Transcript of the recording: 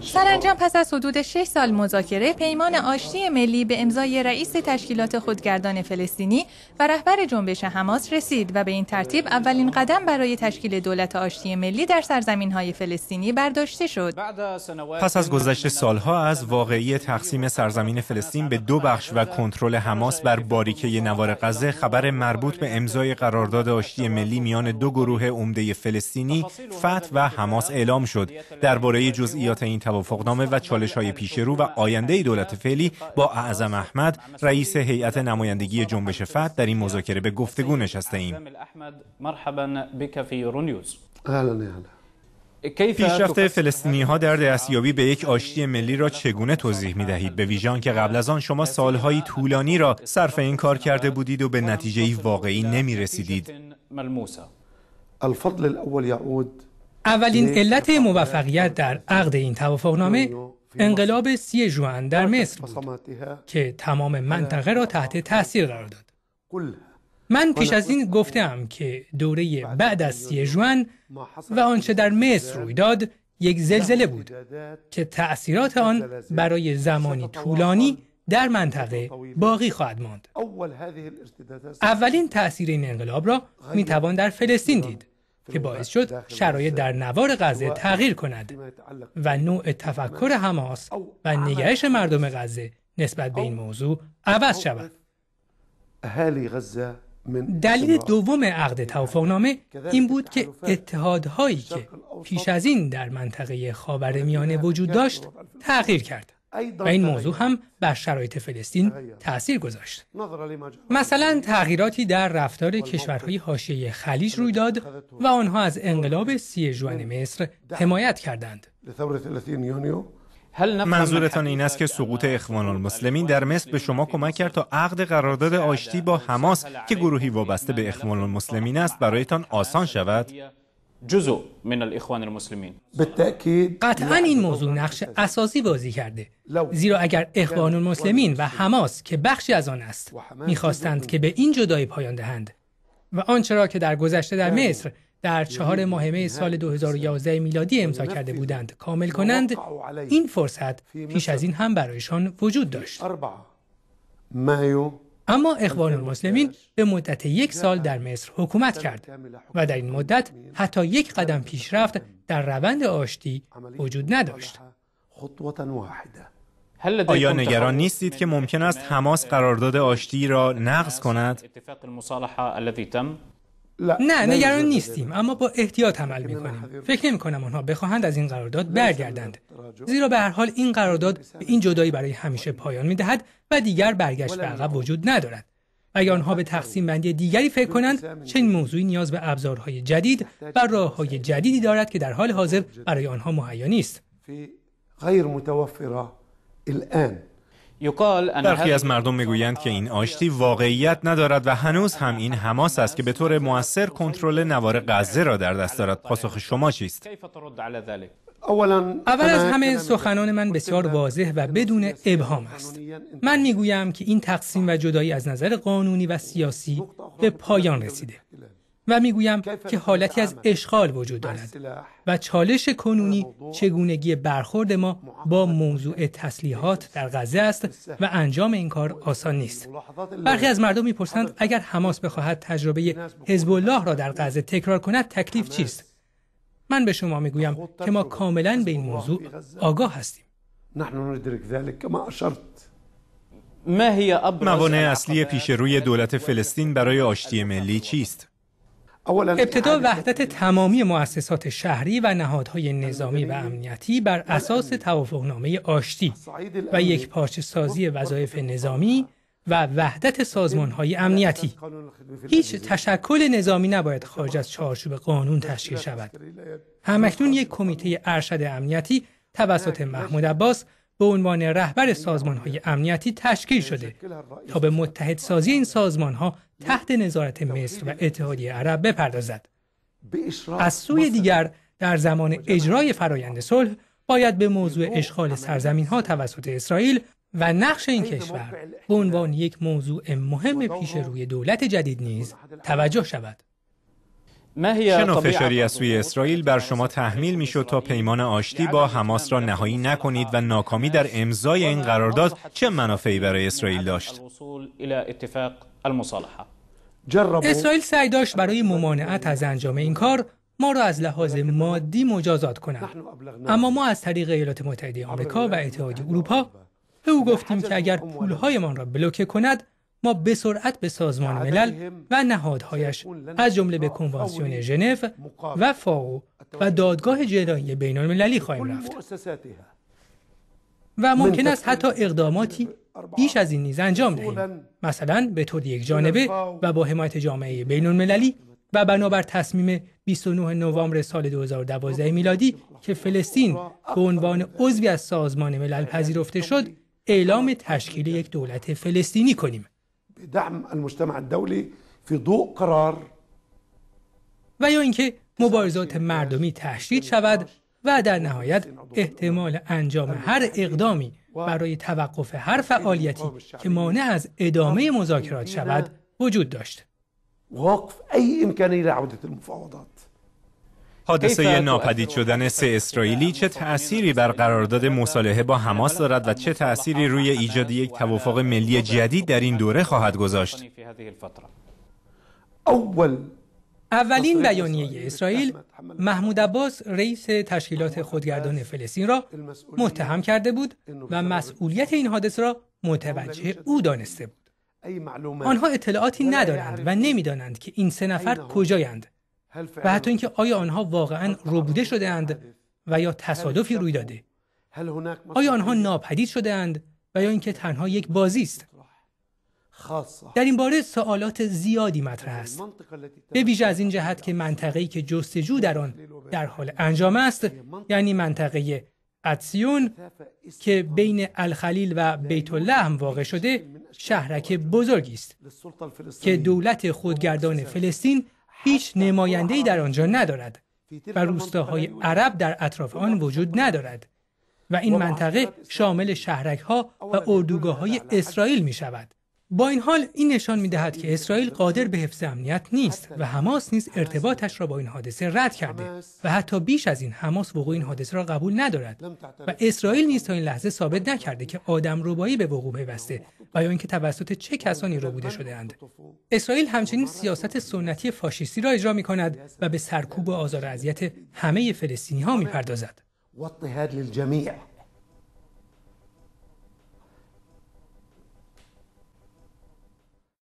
سرانجام پس از حدود 6 سال مذاکره پیمان آشتی ملی به امضای رئیس تشکیلات خودگردان فلسطینی و رهبر جنبش حماس رسید و به این ترتیب اولین قدم برای تشکیل دولت آشتی ملی در سرزمین های فلسطینی برداشته شد. پس از گذشت سالها از واقعی تقسیم سرزمین فلسطین به دو بخش و کنترل حماس بر باریکه نوار غزه خبر مربوط به امضای قرارداد آشتی ملی میان دو گروه عمده فلسطینی فتح و حماس اعلام شد. درباره جزئیات این توافقنامه و چالش های پیش رو و آینده دولت فعلی با اعظم احمد رئیس هیئت نمایندگی جنبش فتح در این مذاکره به گفتگو نشسته ایم. پیشرفت فلسطینی ها در دستیابی به یک آشتی ملی را چگونه توضیح می دهید؟ به ویژان که قبل از آن شما سالهای طولانی را صرف این کار کرده بودید و به نتیجه واقعی نمی رسیدید. اولین علت موفقیت در عقد این توافقنامه انقلاب سی جوان در مصر بود که تمام منطقه را تحت تاثیر قرار داد. من پیش از این گفتم که دوره بعد از سی جوان و آنچه در مصر روی داد یک زلزله بود که تأثیرات آن برای زمانی طولانی در منطقه باقی خواهد ماند. اولین تأثیر این انقلاب را می توان در فلسطین دید. که باعث شد شرایط در نوار غزه تغییر کند و نوع تفکر حماس و نگرش مردم غزه نسبت به این موضوع عوض شود. دلیل دوم عقد توافقنامه این بود که اتحادهایی که پیش از این در منطقه خاورمیانه وجود داشت تغییر کرد. و این موضوع هم بر شرایط فلسطین تأثیر گذاشت. مثلا تغییراتی در رفتار کشورهای حاشیه خلیج روی داد و آنها از انقلاب سی جوان مصر حمایت کردند. منظورتان این است که سقوط اخوان المسلمین در مصر به شما کمک کرد تا عقد قرارداد آشتی با حماس که گروهی وابسته به اخوان المسلمین است برایتان آسان شود؟ جزء من الاخوان المسلمین قطعا این موضوع نقش اساسی بازی کرده زیرا اگر اخوان المسلمین و حماس که بخشی از آن است می‌خواستند که به این جدایی پایان دهند و آنچه را که در گذشته در مصر در چهار ماه سال 2011 میلادی امضا کرده بودند کامل کنند این فرصت پیش از این هم برایشان وجود داشت اما اخوان المسلمین به مدت یک سال در مصر حکومت کرد و در این مدت حتی یک قدم پیشرفت در روند آشتی وجود نداشت. آیا نگران نیستید که ممکن است حماس قرارداد آشتی را نقض کند؟ نه نگران نیستیم اما با احتیاط عمل می کنیم فکر نمی کنم آنها بخواهند از این قرارداد برگردند زیرا به هر حال این قرارداد به این جدایی برای همیشه پایان می دهد و دیگر برگشت به عقب وجود ندارد. اگر آنها به تقسیم بندی دیگری فکر کنند چنین موضوعی نیاز به ابزارهای جدید و راههای جدیدی دارد که در حال حاضر برای آنها مهیا نیست. غیر متوفره الان برخی از مردم می‌گویند که این آشتی واقعیت ندارد و هنوز هم این حماس است که به طور موثر کنترل نوار غزه را در دست دارد. پاسخ شما چیست؟ اول از همه سخنان من بسیار واضح و بدون ابهام است. من می‌گویم که این تقسیم و جدایی از نظر قانونی و سیاسی به پایان رسیده. و می‌گویم که حالتی از اشغال وجود دارد. و چالش کنونی چگونگی برخورد ما با موضوع تسلیحات در غزه است و انجام این کار آسان نیست. برخی از مردم می‌پرسند اگر حماس بخواهد تجربه حزب الله را در غزه تکرار کند تکلیف چیست؟ من به شما می‌گویم که ما کاملا به این موضوع آگاه هستیم. موانع اصلی پیش روی دولت فلسطین برای آشتی ملی چیست؟ ابتدا وحدت تمامی مؤسسات شهری و نهادهای نظامی و امنیتی بر اساس توافقنامه آشتی و یک پارچه سازی وظایف نظامی و وحدت سازمانهای امنیتی. هیچ تشکل نظامی نباید خارج از چارچوب قانون تشکیل شود. همکنون یک کمیته ارشد امنیتی توسط محمود عباس به عنوان رهبر سازمان های امنیتی تشکیل شده تا به متحد سازی این سازمان ها تحت نظارت مصر و اتحادیه عرب بپردازد. از سوی دیگر در زمان اجرای فرایند صلح باید به موضوع اشغال سرزمین ها توسط اسرائیل و نقش این کشور به عنوان یک موضوع مهم پیش روی دولت جدید نیز توجه شود. چه نوع فشاری از سوی اسرائیل بر شما تحمیل می‌شد تا پیمان آشتی با حماس را نهایی نکنید و ناکامی در امضای این قرارداد چه منافعی برای اسرائیل داشت؟ اسرائیل سعی داشت برای ممانعت از انجام این کار ما را از لحاظ مادی مجازات کند. اما ما از طریق ایالات متحده آمریکا و اتحادیه اروپا به او گفتیم که اگر پولهایمان را بلوکه کند ما به سرعت به سازمان ملل و نهادهایش از جمله به کنوانسیون ژنو و فاو و دادگاه جنایی بین المللی خواهیم رفت. و ممکن است حتی اقداماتی بیش از این نیز انجام دهیم. مثلا به طور یک جانبه و با حمایت جامعه بین المللی و بنابر تصمیم 29 نوامبر سال 2012 میلادی که فلسطین به عنوان عضوی از سازمان ملل پذیرفته شد اعلام تشکیل یک دولت فلسطینی کنیم. بدعم المجتمع الدولي في ضوء قرار و یا اینکه مبارزات مردمی تشدید شود و در نهایت احتمال انجام هر اقدامی برای توقف هر فعالیتی که مانع از ادامه مذاکرات شود وجود داشت. وقف ای امکانی لعوده المفاوضات حادثه ناپدید شدن سه اسرائیلی چه تأثیری بر قرارداد مصالحه با حماس دارد و چه تأثیری روی ایجاد یک توافق ملی جدید در این دوره خواهد گذاشت؟ اولین بیانیه اسرائیل محمود عباس رئیس تشکیلات خودگردان فلسطین را متهم کرده بود و مسئولیت این حادثه را متوجه او دانسته بود. آنها اطلاعاتی ندارند و نمی‌دانند که این سه نفر کجایند و حتی اینکه آیا آنها واقعا ربوده شده اند و یا تصادفی روی داده؟ آیا آنها ناپدید شده اند و یا اینکه تنها یک بازی است؟ در این باره سوالات زیادی مطرح است. به ویژه از این جهت که منطقه‌ای که جستجو در آن در حال انجام است یعنی منطقه اتسیون که بین الخلیل و بیت اللحم واقع شده شهرک بزرگی است که دولت خودگردان فلسطین هیچ نماینده‌ای در آنجا ندارد و روستاهای عرب در اطراف آن وجود ندارد و این منطقه شامل شهرک ها و اردوگاه های اسرائیل می شود. با این حال این نشان می دهد که اسرائیل قادر به حفظ امنیت نیست و حماس نیز ارتباطش را با این حادثه رد کرده و حتی بیش از این حماس وقوع این حادثه را قبول ندارد و اسرائیل نیز تا این لحظه ثابت نکرده که آدم ربایی به وقوع پیوسته و یا اینکه توسط چه کسانی رو بوده شده اند اسرائیل همچنین سیاست سنتی فاشیستی را اجرا می کند و به سرکوب و آزار اذیت همه فلسطینی ها می پردازد.